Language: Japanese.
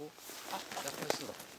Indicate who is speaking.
Speaker 1: おあやっぱりそう。だ